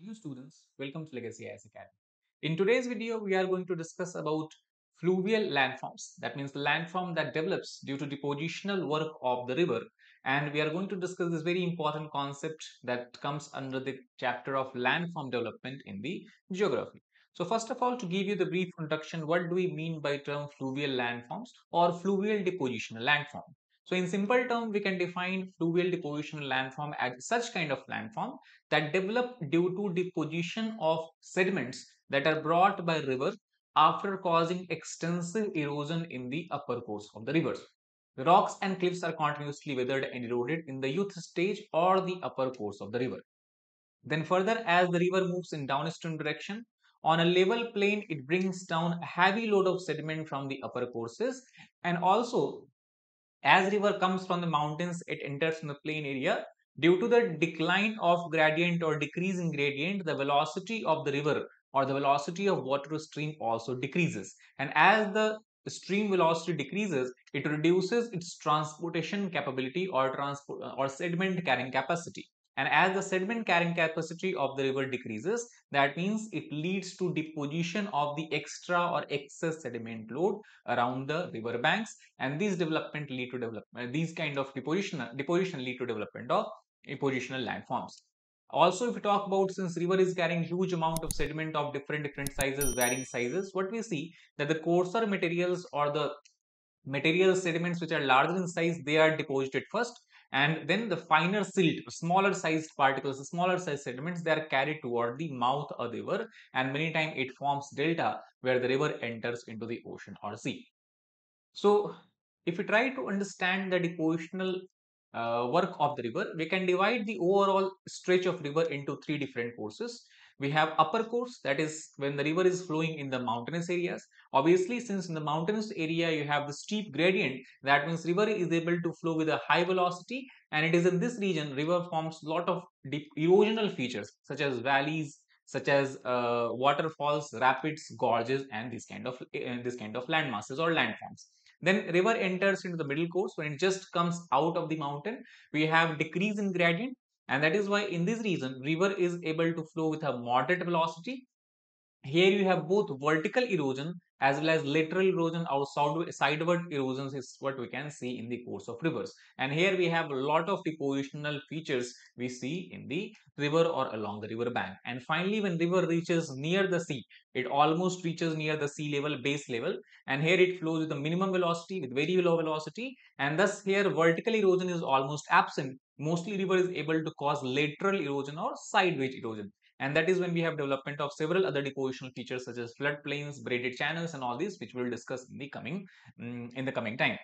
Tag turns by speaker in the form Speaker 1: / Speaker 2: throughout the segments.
Speaker 1: Hello students, welcome to Legacy IAS Academy. In today's video, we are going to discuss about fluvial landforms. That means the landform that develops due to depositional work of the river. And we are going to discuss this very important concept that comes under the chapter of landform development in the geography. So first of all, to give you the brief introduction, what do we mean by term fluvial landforms or fluvial depositional landform? So in simple term, we can define fluvial depositional landform as such kind of landform that develop due to deposition of sediments that are brought by river after causing extensive erosion in the upper course of the rivers. Rocks and cliffs are continuously weathered and eroded in the youth stage or the upper course of the river. Then further, as the river moves in downstream direction, on a level plain, it brings down a heavy load of sediment from the upper courses and also as river comes from the mountains, it enters in the plain area. Due to the decline of gradient or decrease in gradient, the velocity of the river or the velocity of water stream also decreases. And as the stream velocity decreases, it reduces its transportation capability or transport or sediment carrying capacity. And as the sediment carrying capacity of the river decreases, that means it leads to deposition of the extra or excess sediment load around the river banks. And these development lead to development, these kind of deposition, deposition lead to development of depositional landforms. Also, if we talk about since river is carrying huge amount of sediment of different different sizes, varying sizes, what we see that the coarser materials or the material sediments which are larger in size, they are deposited first and then the finer silt, smaller sized particles, smaller sized sediments, they are carried toward the mouth of the river and many times it forms delta where the river enters into the ocean or sea. So if we try to understand the depositional uh, work of the river, we can divide the overall stretch of river into three different courses. We have upper course, that is when the river is flowing in the mountainous areas. Obviously, since in the mountainous area you have the steep gradient, that means river is able to flow with a high velocity and it is in this region river forms lot of deep erosional features such as valleys, such as uh, waterfalls, rapids, gorges and this kind of uh, this kind of land masses or landforms. Then river enters into the middle course when it just comes out of the mountain. We have decrease in gradient and that is why in this region river is able to flow with a moderate velocity. Here you have both vertical erosion as well as lateral erosion or sideward erosions is what we can see in the course of rivers. And here we have a lot of depositional features we see in the river or along the river bank. And finally, when river reaches near the sea, it almost reaches near the sea level, base level. And here it flows with a minimum velocity, with very low velocity. And thus here vertical erosion is almost absent. Mostly river is able to cause lateral erosion or sideways erosion and that is when we have development of several other depositional features such as floodplains, braided channels and all these which we will discuss in the coming um, in the coming time.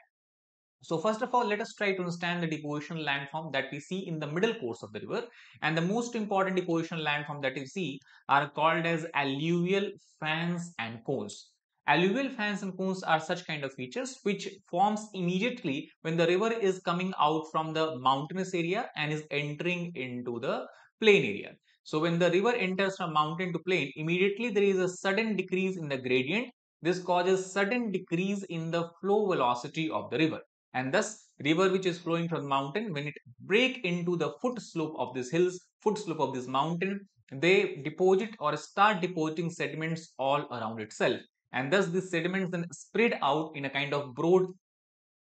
Speaker 1: So first of all, let us try to understand the depositional landform that we see in the middle course of the river. And the most important depositional landform that we see are called as alluvial fans and cones. Alluvial fans and cones are such kind of features which forms immediately when the river is coming out from the mountainous area and is entering into the plain area. So when the river enters from mountain to plain, immediately there is a sudden decrease in the gradient. This causes sudden decrease in the flow velocity of the river. And thus, river which is flowing from mountain, when it break into the foot slope of these hills, foot slope of this mountain, they deposit or start depositing sediments all around itself. And thus, these sediments then spread out in a kind of broad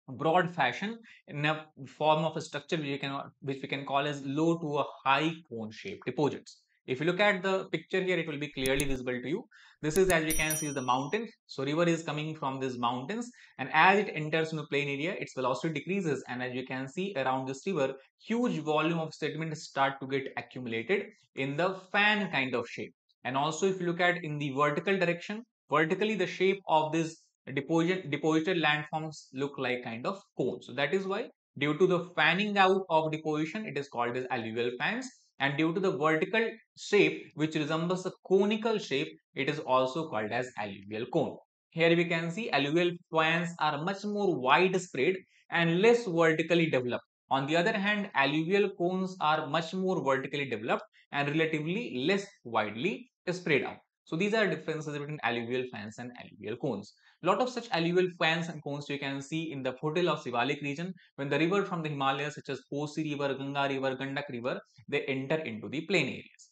Speaker 1: broad fashion in a form of a structure which we can which we can call as low to a high cone shaped deposits. If you look at the picture here it will be clearly visible to you. This is as you can see is the mountain. So river is coming from these mountains. And as it enters into plain area its velocity decreases. And as you can see around this river huge volume of sediment start to get accumulated in the fan kind of shape. And also if you look at in the vertical direction vertically the shape of this deposit, deposited landforms look like kind of cones. So that is why due to the fanning out of deposition, it is called as alluvial fans. And due to the vertical shape, which resembles a conical shape, it is also called as alluvial cone. Here we can see alluvial fans are much more widespread and less vertically developed. On the other hand, alluvial cones are much more vertically developed and relatively less widely spread out. So these are differences between alluvial fans and alluvial cones lot of such alluvial fans and cones you can see in the foothill of Shivalik region when the river from the Himalayas such as Kosi river, Ganga river, Gandak river, they enter into the plain areas.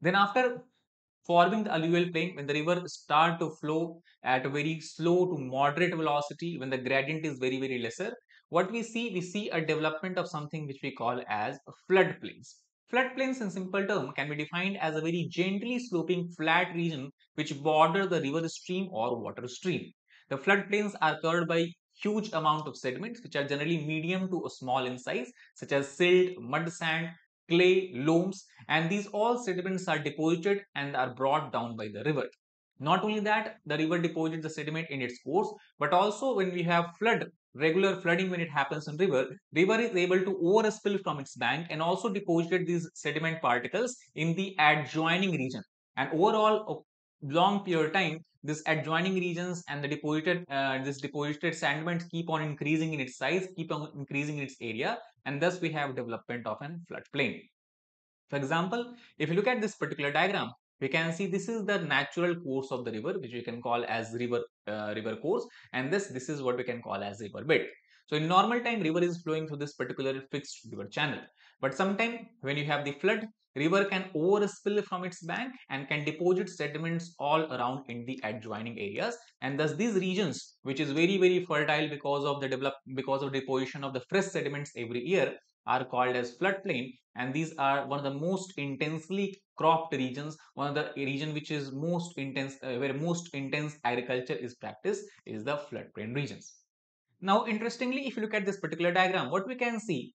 Speaker 1: Then after forming the alluvial plain, when the river start to flow at a very slow to moderate velocity, when the gradient is very, very lesser, what we see, we see a development of something which we call as floodplains. Floodplains in simple term can be defined as a very gently sloping flat region which border the river stream or water stream. The floodplains are covered by huge amount of sediments which are generally medium to small in size such as silt, mud sand, clay, loams and these all sediments are deposited and are brought down by the river. Not only that, the river deposits the sediment in its course, but also when we have flood, regular flooding when it happens in river, river is able to overspill from its bank and also deposited these sediment particles in the adjoining region. And overall, long period of time, this adjoining regions and the deposited, uh, this deposited sediment keep on increasing in its size, keep on increasing in its area, and thus we have development of an floodplain. For example, if you look at this particular diagram, we can see this is the natural course of the river which we can call as river uh, river course. And this this is what we can call as river bed. So in normal time river is flowing through this particular fixed river channel. But sometime when you have the flood river can overspill from its bank and can deposit sediments all around in the adjoining areas. And thus these regions which is very very fertile because of the develop because of deposition of the fresh sediments every year are called as floodplain and these are one of the most intensely cropped regions one of the region which is most intense uh, where most intense agriculture is practiced is the floodplain regions. Now interestingly if you look at this particular diagram what we can see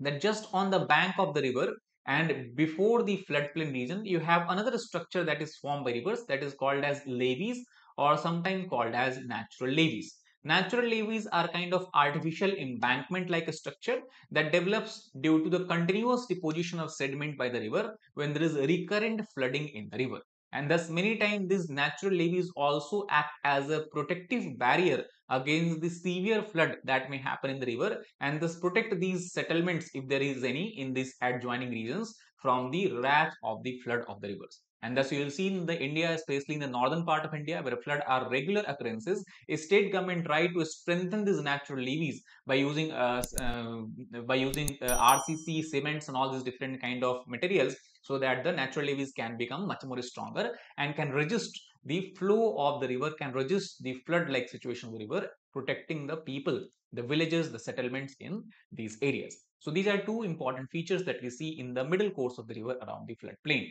Speaker 1: that just on the bank of the river and before the floodplain region you have another structure that is formed by rivers that is called as levees or sometimes called as natural levees Natural levees are kind of artificial embankment like a structure that develops due to the continuous deposition of sediment by the river when there is recurrent flooding in the river. And thus many times these natural levees also act as a protective barrier against the severe flood that may happen in the river and thus protect these settlements if there is any in these adjoining regions from the wrath of the flood of the rivers. And thus you will see in the India, especially in the northern part of India, where flood are regular occurrences, a state government try to strengthen these natural levees by using uh, uh, by using uh, RCC, cements, and all these different kind of materials, so that the natural levees can become much more stronger and can resist the flow of the river, can resist the flood-like situation of the river, protecting the people, the villages, the settlements in these areas. So these are two important features that we see in the middle course of the river around the floodplain.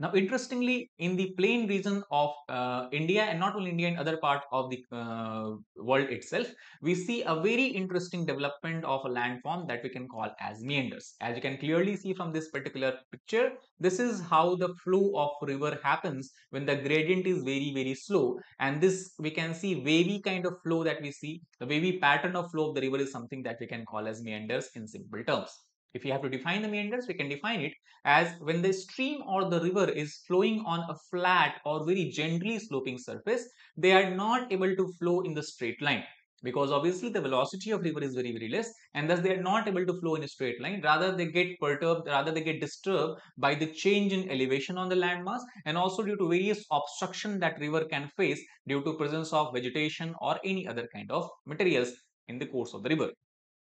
Speaker 1: Now, interestingly, in the plain region of uh, India and not only India and other part of the uh, world itself, we see a very interesting development of a landform that we can call as meanders. As you can clearly see from this particular picture, this is how the flow of river happens when the gradient is very, very slow. And this we can see wavy kind of flow that we see. The wavy pattern of flow of the river is something that we can call as meanders in simple terms. If you have to define the meanders, we can define it as when the stream or the river is flowing on a flat or very gently sloping surface, they are not able to flow in the straight line because obviously the velocity of river is very very less and thus they are not able to flow in a straight line. Rather they get perturbed rather they get disturbed by the change in elevation on the landmass and also due to various obstruction that river can face due to presence of vegetation or any other kind of materials in the course of the river.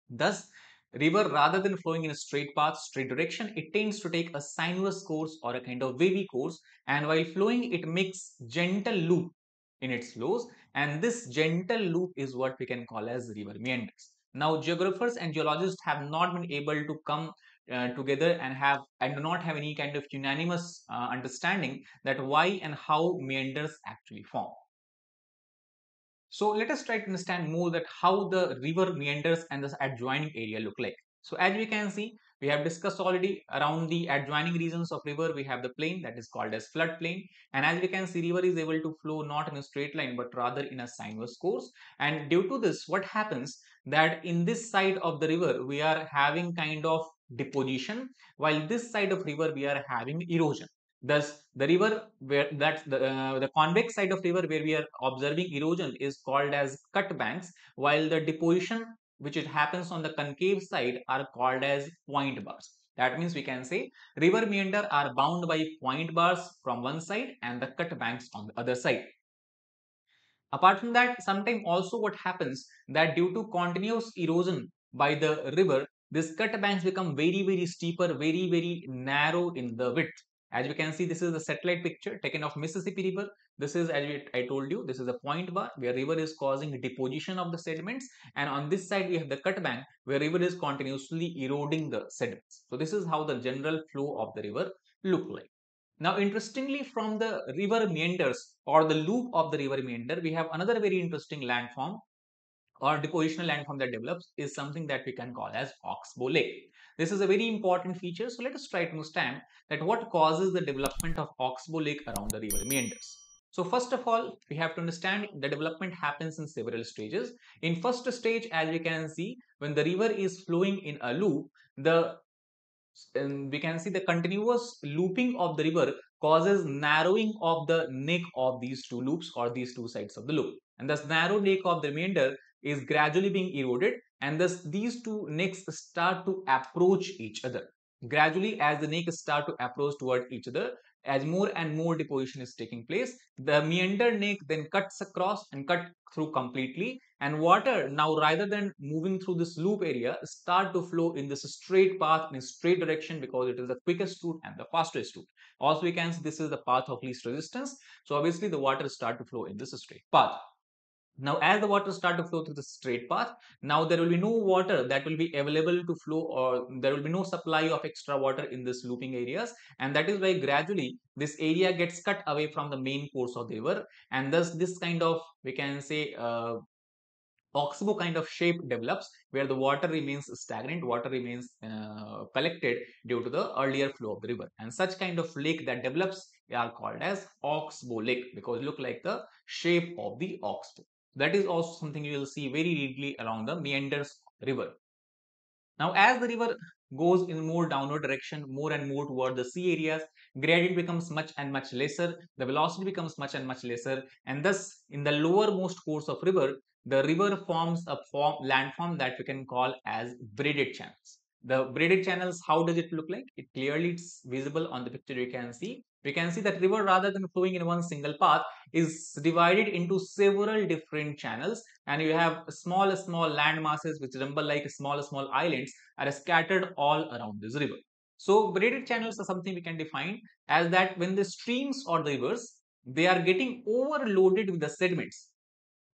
Speaker 1: Thus river rather than flowing in a straight path, straight direction, it tends to take a sinuous course or a kind of wavy course and while flowing it makes gentle loop in its flows and this gentle loop is what we can call as river meanders. Now geographers and geologists have not been able to come uh, together and have and do not have any kind of unanimous uh, understanding that why and how meanders actually form. So let us try to understand more that how the river meanders and the adjoining area look like. So as we can see, we have discussed already around the adjoining regions of river, we have the plain that is called as flood plain. And as we can see, river is able to flow not in a straight line, but rather in a sinuous course. And due to this, what happens that in this side of the river, we are having kind of deposition, while this side of river, we are having erosion. Thus, the river where that's the, uh, the convex side of river where we are observing erosion is called as cut banks, while the deposition which it happens on the concave side are called as point bars. That means we can say river meander are bound by point bars from one side and the cut banks on the other side. Apart from that, sometimes also what happens that due to continuous erosion by the river, this cut banks become very, very steeper, very, very narrow in the width. As you can see, this is the satellite picture taken of Mississippi River. This is, as I told you, this is a point bar where river is causing deposition of the sediments. And on this side, we have the cut bank where river is continuously eroding the sediments. So this is how the general flow of the river look like. Now, interestingly, from the river meanders or the loop of the river meander, we have another very interesting landform or depositional landform that develops is something that we can call as oxbow lake. This is a very important feature. So let us try to understand that what causes the development of oxbow lake around the river meanders. So first of all, we have to understand the development happens in several stages. In first stage, as we can see, when the river is flowing in a loop, the um, we can see the continuous looping of the river causes narrowing of the neck of these two loops or these two sides of the loop. And thus narrow neck of the meander is gradually being eroded and thus these two necks start to approach each other. Gradually as the necks start to approach toward each other, as more and more deposition is taking place, the meander neck then cuts across and cut through completely and water now rather than moving through this loop area start to flow in this straight path in a straight direction because it is the quickest route and the fastest route. Also we can see this is the path of least resistance. So obviously the water start to flow in this straight path. Now, as the water start to flow through the straight path, now there will be no water that will be available to flow or there will be no supply of extra water in this looping areas. And that is why gradually this area gets cut away from the main course of the river. And thus this kind of, we can say, uh, oxbow kind of shape develops where the water remains stagnant, water remains uh, collected due to the earlier flow of the river. And such kind of lake that develops are called as oxbow lake because look like the shape of the oxbow. That is also something you will see very readily along the meanders river. Now, as the river goes in more downward direction, more and more toward the sea areas, gradient becomes much and much lesser, the velocity becomes much and much lesser, and thus in the lowermost course of river, the river forms a form landform that we can call as braided channels. The braided channels, how does it look like? It clearly it's visible on the picture you can see we can see that river rather than flowing in one single path is divided into several different channels and you have small small land masses which resemble like small small islands are scattered all around this river. So braided channels are something we can define as that when the streams or the rivers they are getting overloaded with the sediments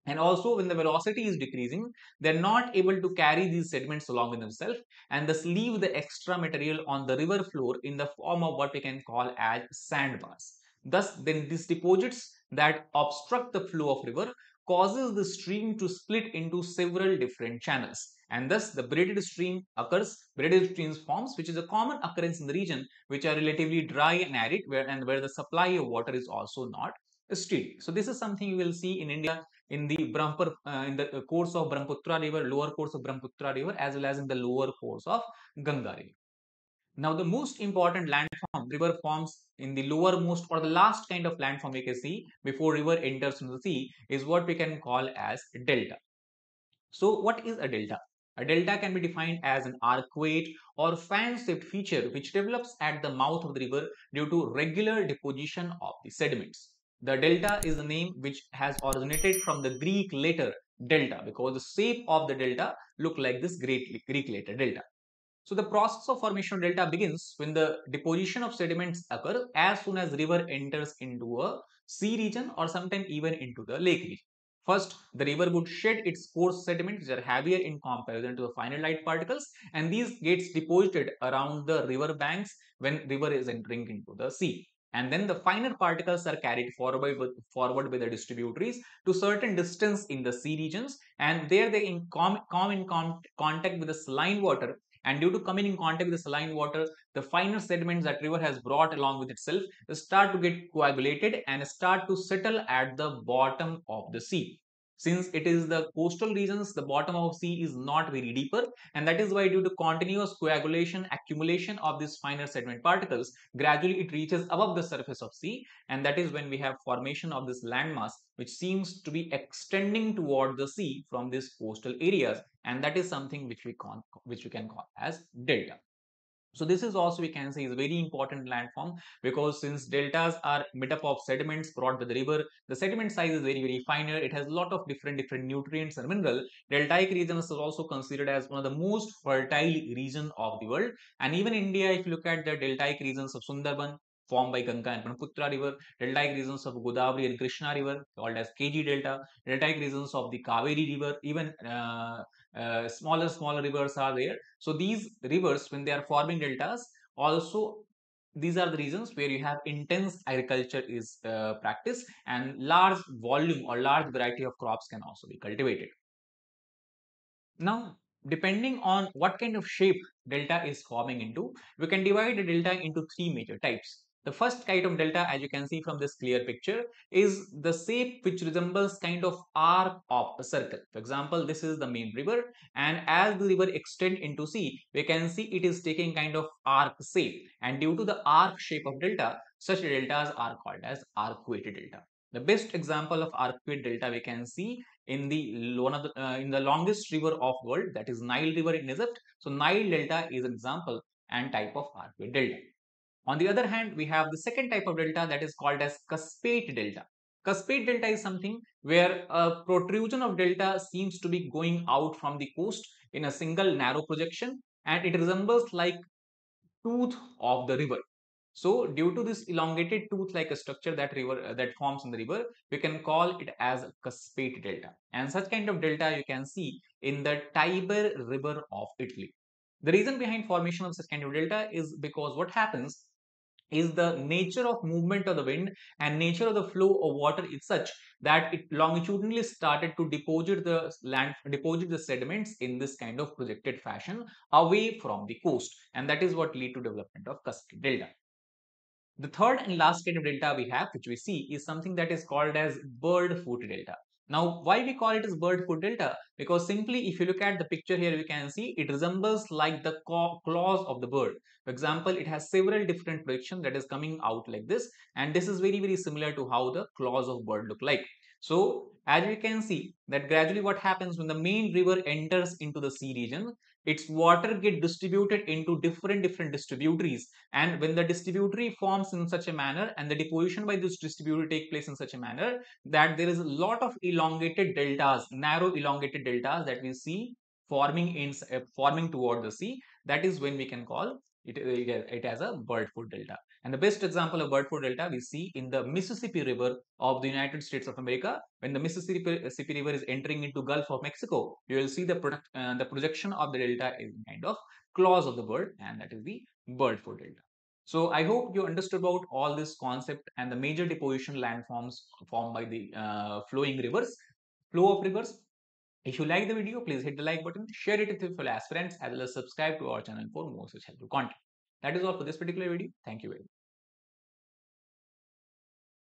Speaker 1: and also when the velocity is decreasing, they're not able to carry these sediments along with themselves and thus leave the extra material on the river floor in the form of what we can call as sandbars. Thus, then these deposits that obstruct the flow of river causes the stream to split into several different channels and thus the braided stream occurs braided streams forms which is a common occurrence in the region which are relatively dry and arid where and where the supply of water is also not steady so this is something you will see in india in the Brahmaputra, uh, in the course of Brahmaputra river, lower course of Brahmaputra river, as well as in the lower course of Ganga river. Now, the most important landform, river forms in the lowermost or the last kind of landform we can see before river enters into the sea is what we can call as delta. So, what is a delta? A delta can be defined as an arcuate or fan-shaped feature which develops at the mouth of the river due to regular deposition of the sediments. The delta is a name which has originated from the Greek letter delta because the shape of the delta look like this Greek, Greek letter delta. So the process of formation of delta begins when the deposition of sediments occur as soon as river enters into a sea region or sometimes even into the lake region. First, the river would shed its coarse sediments which are heavier in comparison to the finer light particles and these gets deposited around the river banks when river is entering into the sea and then the finer particles are carried forward with, forward by the distributaries to certain distance in the sea regions. And there they in com, come in com, contact with the saline water. And due to coming in contact with the saline water the finer sediments that river has brought along with itself start to get coagulated and start to settle at the bottom of the sea since it is the coastal regions the bottom of sea is not very deeper and that is why due to continuous coagulation accumulation of these finer sediment particles gradually it reaches above the surface of sea and that is when we have formation of this landmass which seems to be extending toward the sea from these coastal areas and that is something which we can which we can call as delta So this is also we can say is very important landform because since deltas are made up of sediments brought by the river, the sediment size is very very finer. It has a lot of different different nutrients and mineral. Deltaic regions is also considered as one of the most fertile region of the world. And even India, if you look at the deltaic regions of Sundarban, formed by Ganga and Brahmaputra river, deltaic regions of Godavari and Krishna river called as KG delta, deltaic regions of the Kaveri river, even uh, uh, smaller smaller rivers are there. So these rivers when they are forming deltas also these are the reasons where you have intense agriculture is uh, practiced and large volume or large variety of crops can also be cultivated. Now depending on what kind of shape delta is forming into we can divide the delta into three major types the first kind of delta, as you can see from this clear picture, is the shape which resembles kind of arc of a circle. For example, this is the main river and as the river extend into sea, we can see it is taking kind of arc shape and due to the arc shape of delta, such deltas are called as arcuate delta. The best example of arcuate delta we can see in the one of the, uh, in the longest river of world that is Nile river in Egypt. So Nile delta is an example and type of arcuate delta. On the other hand, we have the second type of delta that is called as cuspate delta. Cuspate delta is something where a protrusion of delta seems to be going out from the coast in a single narrow projection and it resembles like tooth of the river. So due to this elongated tooth like a structure that river uh, that forms in the river, we can call it as cuspate delta. And such kind of delta you can see in the Tiber river of Italy. The reason behind formation of such kind of delta is because what happens is the nature of movement of the wind and nature of the flow of water is such that it longitudinally started to deposit the land deposit the sediments in this kind of projected fashion away from the coast. And that is what lead to development of cuspate delta. The third and last kind of delta we have which we see is something that is called as bird foot delta now, why we call it as bird foot delta? Because simply if you look at the picture here, you can see it resembles like the claws of the bird. For example, it has several different projections that is coming out like this. And this is very, very similar to how the claws of bird look like. So as you can see that gradually what happens when the main river enters into the sea region, its water get distributed into different different distributaries. And when the distributary forms in such a manner and the deposition by this distributary take place in such a manner that there is a lot of elongated deltas, narrow elongated deltas that we see forming in uh, forming toward the sea. That is when we can call it, it, it has a bird foot delta. And the best example of bird foot delta we see in the Mississippi River of the United States of America. When the Mississippi River is entering into Gulf of Mexico, you will see the, product, uh, the projection of the delta is kind of claws of the bird and that is the bird foot delta. So I hope you understood about all this concept and the major deposition landforms formed by the uh, flowing rivers, flow of rivers. If you like the video, please hit the like button, share it with your fellow aspirants as well as subscribe to our channel for more such helpful content. That is all for this particular video. Thank you very much.